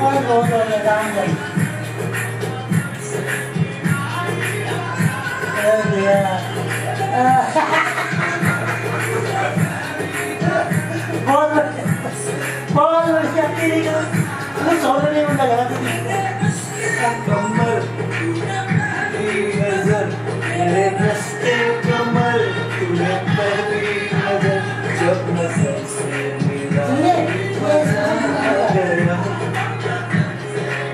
और बहुत हो गया काम कर बहुत बहुत बढ़िया तेरी का कुछ और नहीं होता लगा कमर तेरी नज़र मेरे रस्ते कमर तूने पहली नज़र जब नज़र से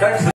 как